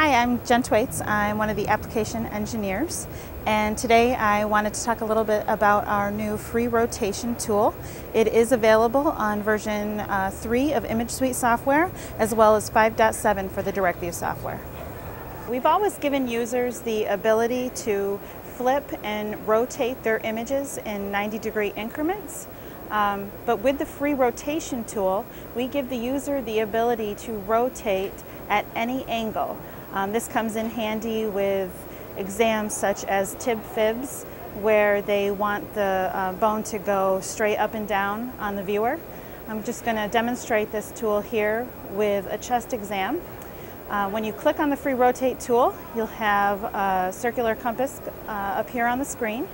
Hi, I'm Jen Thwaits. I'm one of the application engineers and today I wanted to talk a little bit about our new free rotation tool. It is available on version uh, 3 of ImageSuite software as well as 5.7 for the DirectView software. We've always given users the ability to flip and rotate their images in 90 degree increments. Um, but with the free rotation tool, we give the user the ability to rotate at any angle. Um, this comes in handy with exams such as tib fibs, where they want the uh, bone to go straight up and down on the viewer. I'm just going to demonstrate this tool here with a chest exam. Uh, when you click on the free rotate tool, you'll have a circular compass uh, appear on the screen.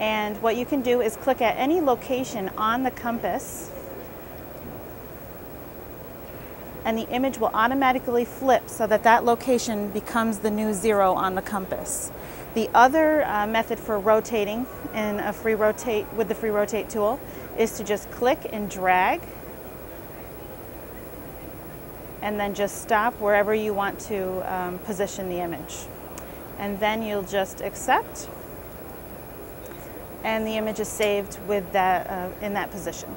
And what you can do is click at any location on the compass and the image will automatically flip so that that location becomes the new zero on the compass. The other uh, method for rotating in a free rotate with the free rotate tool is to just click and drag and then just stop wherever you want to um, position the image. And then you'll just accept and the image is saved with that, uh, in that position.